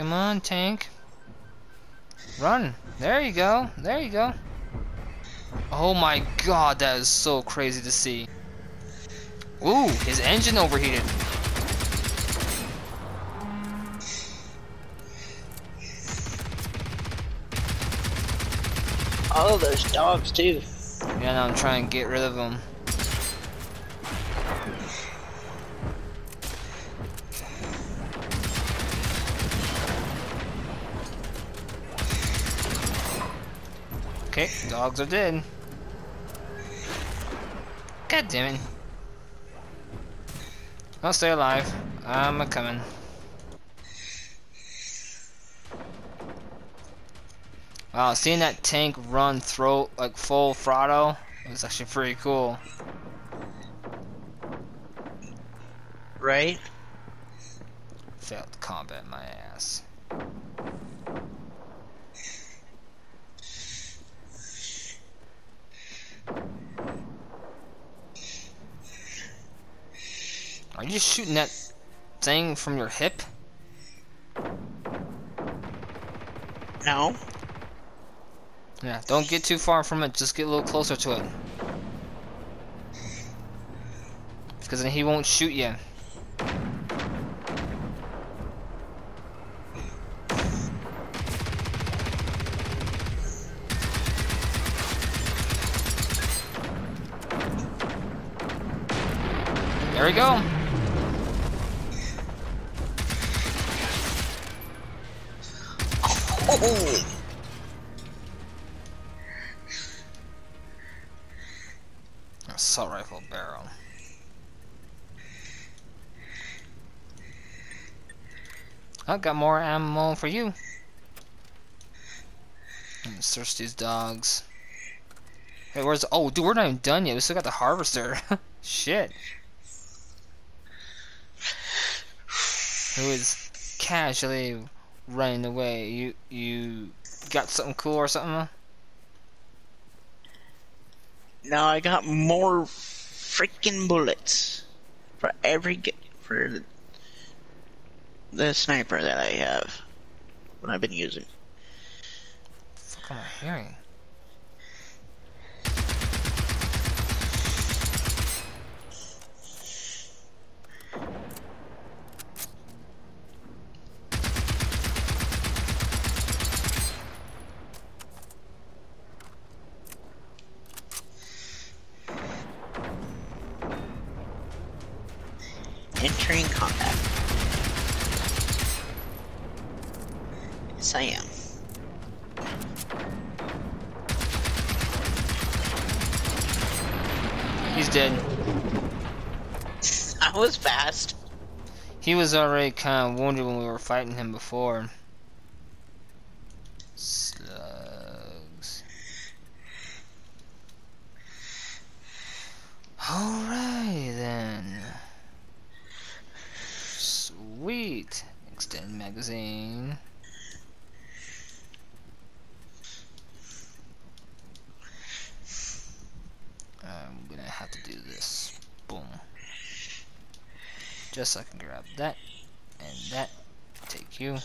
Come on, tank. Run. There you go. There you go. Oh my god, that is so crazy to see. Ooh, his engine overheated. All those dogs too. Yeah, now I'm trying to get rid of them. Okay, dogs are dead. God damn it. I'll stay alive. I'm a coming. Wow, seeing that tank run through like full throttle was actually pretty cool. Right? Failed combat my ass. Are you just shooting that thing from your hip? No. Yeah, don't get too far from it, just get a little closer to it. Because then he won't shoot you. There we go. Oh. Assault rifle barrel. I've got more ammo for you. Search these dogs. Hey, where's oh dude we're not even done yet. We still got the harvester. Shit. Who is casually running away? You you got something cool or something? Now I got more freaking bullets for every for the, the sniper that I have. What I've been using. What am I hearing? Entering combat. Yes, I am. He's dead. I was fast. He was already kind of wounded when we were fighting him before. Slugs. Alright then. Sweet. Extend magazine. I'm gonna have to do this. Boom. Just so I can grab that and that. Take you.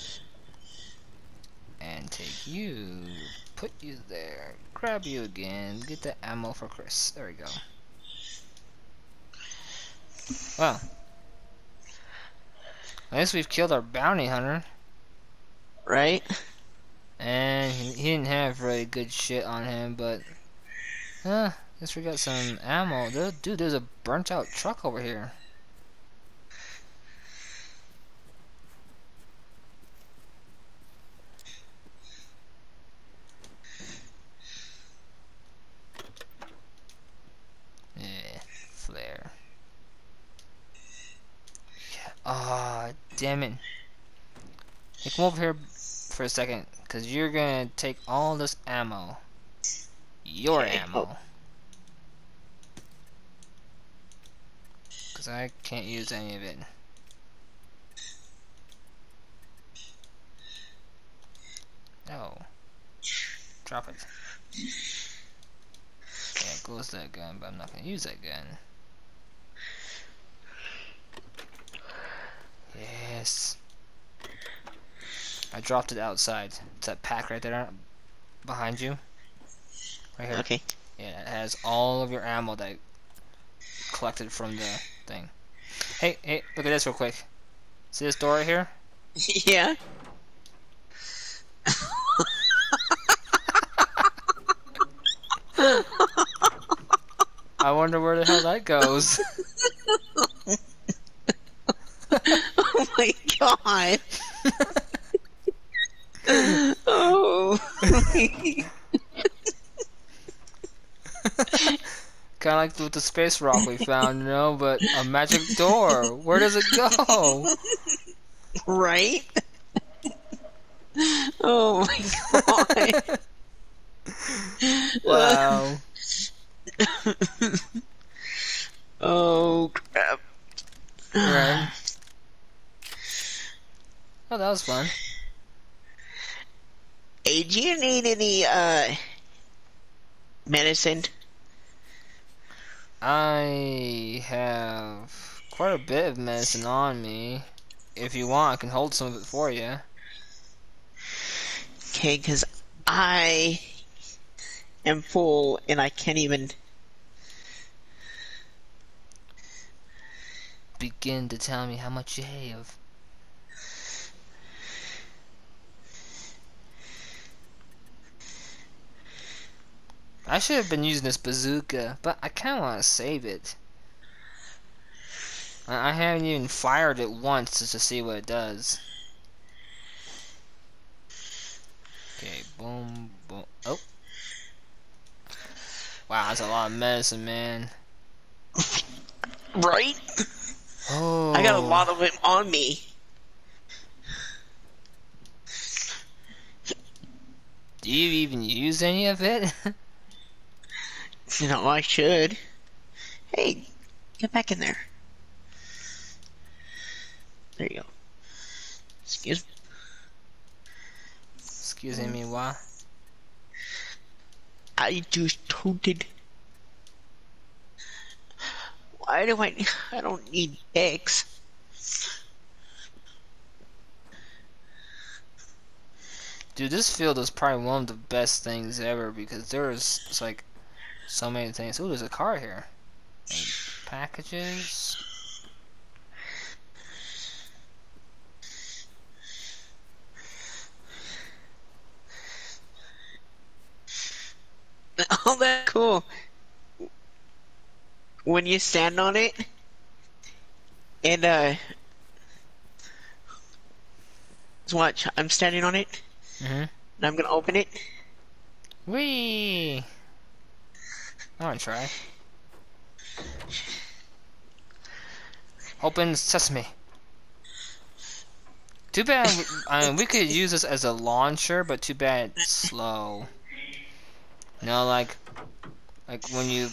And take you. Put you there. Grab you again. Get the ammo for Chris. There we go. Well. At least we've killed our bounty hunter. Right? And he, he didn't have really good shit on him, but... Uh, guess we got some ammo. Dude, there's a burnt out truck over here. Yeah, flare. Yeah. Ah, damn it. Hey, come over here for a second, because you're gonna take all this ammo. Your Okay. ammo. Because I can't use any of it. No. Drop it. Yeah, goes that gun, but I'm not gonna use that gun. Yes. I dropped it outside. It's that pack right there behind you. Right here. Okay. Yeah, it has all of your ammo that I collected from the thing. Hey, hey, look at this real quick. See this door right here? yeah. I wonder where the hell that goes. oh god. oh. kind of like with the space rock we found, you know, but a magic door. Where does it go? right? oh my god. wow. oh crap. Right. Oh, that was fun. Hey, do you need any uh medicine? I have quite a bit of medicine on me. If you want, I can hold some of it for you. Okay, because I am full and I can't even begin to tell me how much you have. I should have been using this bazooka, but I kind of want to save it. I I haven't even fired it once just to see what it does. Okay, boom, boom. Oh. Wow, that's a lot of medicine, man. right. Oh. I got a oh. lot of it on me. Do you even use any of it? You know, I should. Hey, get back in there. There you go. Excuse me. Excuse me, why? I just toted. Why do I? I don't need eggs. Dude, this field is probably one of the best things ever because there's it's like so many things. Ooh, there's a car here. And packages. Oh, that's cool. When you stand on it, and uh, watch. I'm standing on it, Mhm. and I'm gonna open it. Whee! I wanna try. Open sesame. Too bad. We, I mean, we could use this as a launcher, but too bad it's slow. You know, like, like when you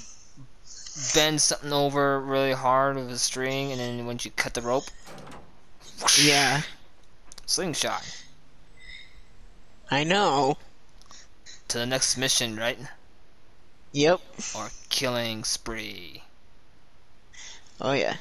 bend something over really hard with a string, and then once you cut the rope, Yeah, slingshot I know. to the next mission, right? Yep. Or killing spree. Oh yeah.